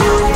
you.